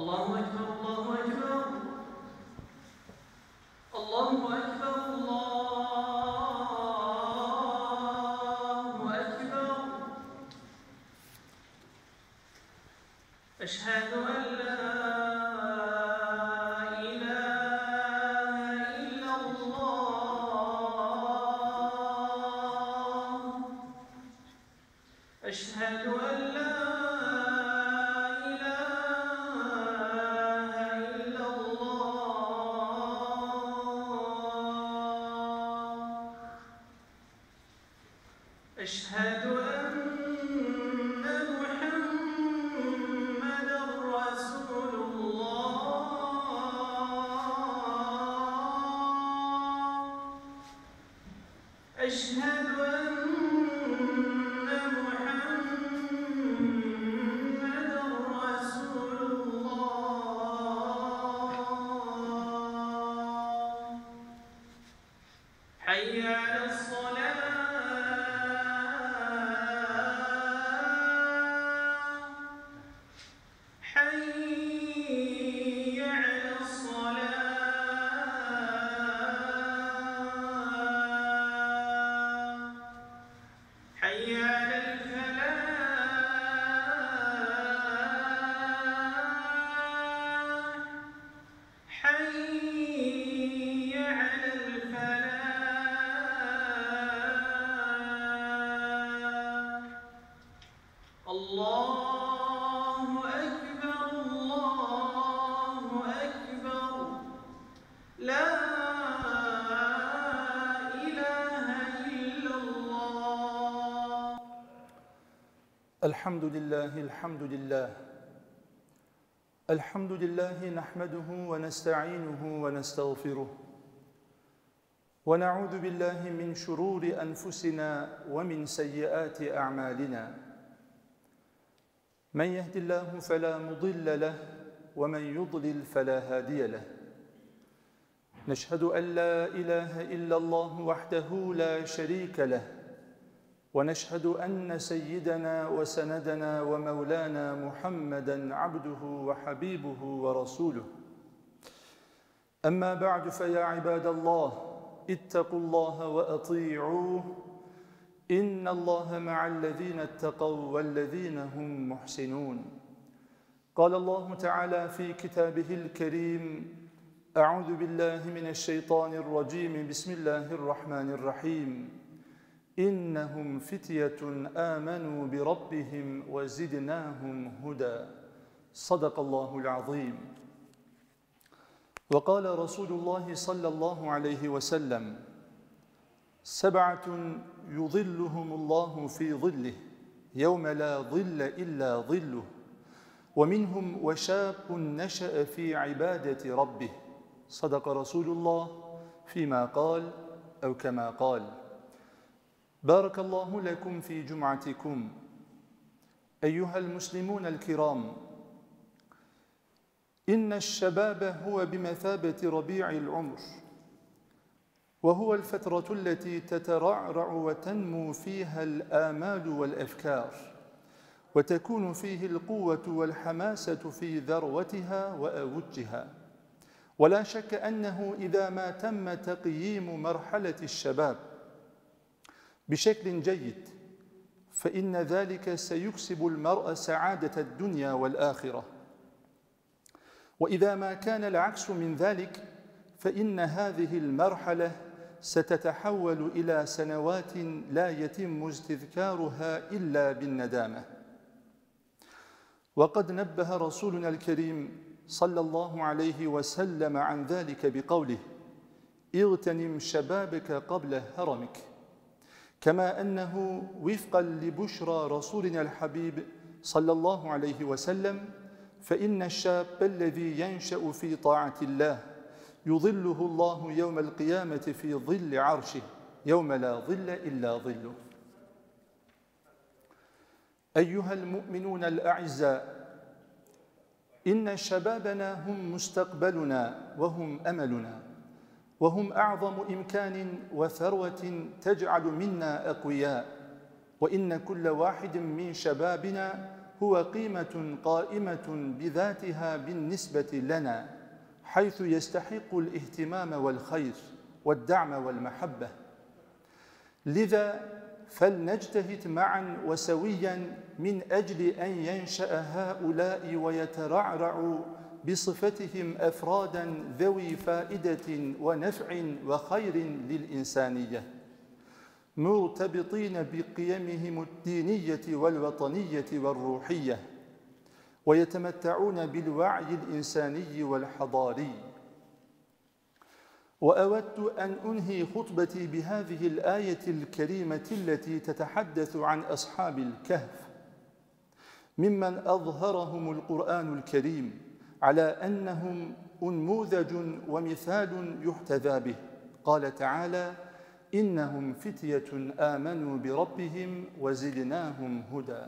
الله أكبر الله أكبر. الله أكبر أشهد أن لا الله. أشهد أن لا أشهد أن محمدا رسول الله. أشهد الحمد لله الحمد لله. الحمد لله نحمده ونستعينه ونستغفره. ونعوذ بالله من شرور أنفسنا ومن سيئات أعمالنا. من يهد الله فلا مضل له ومن يضلل فلا هادي له. نشهد أن لا إله إلا الله وحده لا شريك له ونشهد أن سيدنا وسندنا ومولانا محمدا عبده وحبيبه ورسوله. أما بعد فيا عباد الله اتقوا الله وأطيعوه ان الله مع الذين اتقوا والذين هم محسنون. قال الله تعالى في كتابه الكريم اعوذ بالله من الشيطان الرجيم. بسم الله الرحمن الرحيم. إنهم فتية آمنوا بربهم وزدناهم هدى. صدق الله العظيم. وقال رسول الله صلى الله عليه وسلم سبعة يظلهم الله في ظله يوم لا ظل إلا ظله. ومنهم وشاب نشأ في عبادة ربه. صدق رسول الله فيما قال أو كما قال. بارك الله لكم في جمعتكم. أيها المسلمون الكرام إن الشباب هو بمثابة ربيع العمر. وهو الفترة التي تترعرع وتنمو فيها الآمال والأفكار وتكون فيه القوة والحماسة في ذروتها وأوجها. ولا شك أنه إذا ما تم تقييم مرحلة الشباب بشكل جيد فإن ذلك سيكسب المرء سعادة الدنيا والآخرة. وإذا ما كان العكس من ذلك فإن هذه المرحلة ستتحول إلى سنوات لا يتم استذكارها إلا بالندامة. وقد نبه رسولنا الكريم صلى الله عليه وسلم عن ذلك بقوله اغتنم شبابك قبل هرمك. كما أنه وفقا لبشرى رسولنا الحبيب صلى الله عليه وسلم فإن الشاب الذي ينشأ في طاعة الله يظله الله يوم القيامة في ظل عرشه يوم لا ظل إلا ظله. أيها المؤمنون الأعزاء إن شبابنا هم مستقبلنا وهم أملنا وهم أعظم إمكان وثروة تجعل منا أقوياء وإن كل واحد من شبابنا هو قيمة قائمة بذاتها بالنسبة لنا. حيث يستحق الاهتمام والخير والدعم والمحبة. لذا فلنجتهد معا وسويا من أجل أن ينشأ هؤلاء ويترعرعوا بصفتهم أفرادا ذوي فائدة ونفع وخير للإنسانية. مرتبطين بقيمهم الدينية والوطنية والروحية. ويتمتعون بالوعي الإنساني والحضاري. وأودت أن أنهي خطبتي بهذه الآية الكريمة التي تتحدث عن أصحاب الكهف ممن أظهرهم القرآن الكريم على أنهم أنموذج ومثال يحتذى به. قال تعالى إنهم فتية آمنوا بربهم وزدناهم هدى.